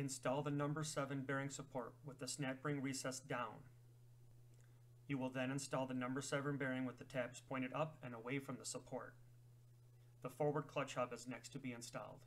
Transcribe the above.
Install the number 7 bearing support with the snap ring recessed down. You will then install the number 7 bearing with the tabs pointed up and away from the support. The forward clutch hub is next to be installed.